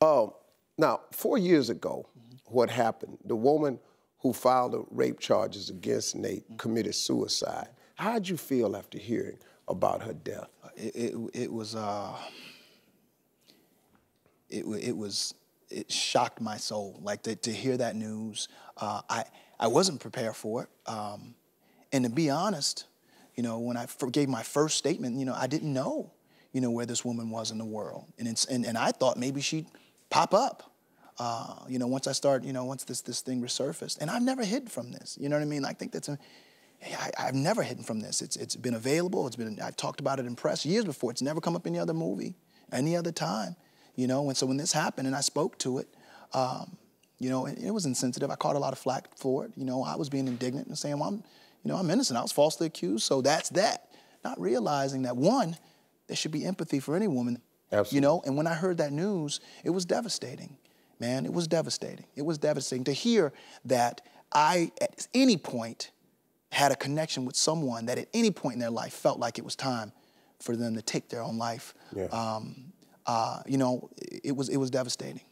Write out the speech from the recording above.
Uh, now, four years ago, mm-hmm. what happened? The woman who filed the rape charges against Nate mm-hmm. committed suicide. How did you feel after hearing about her death? It, it, it was. Uh, it, it was it shocked my soul. Like to, to hear that news, uh, I I wasn't prepared for it. Um, and to be honest, you know, when I gave my first statement, you know, I didn't know, you know, where this woman was in the world, and and, and I thought maybe she'd pop up. Uh, you know, once I start, you know, once this this thing resurfaced, and I've never hidden from this. You know what I mean? I think that's a, I, have never hidden from this. It's it's been available. It's been I've talked about it in press years before. It's never come up in any other movie, any other time you know. And so when this happened and I spoke to it, um, you know, it, it, was insensitive. I caught a lot of flack for it. You know, I was being indignant and saying, well, I'm, you know, I'm innocent. I was falsely accused, so that's that. Not realizing that one, there should be empathy for any woman. Absolutely. You know, and when I heard that news, it was devastating. Man, it was devastating. It was devastating to hear that I, at any point, had a connection with someone that at any point in their life felt like it was time for them to take their own life. Yeah. Um, uh, you know, it was it was devastating.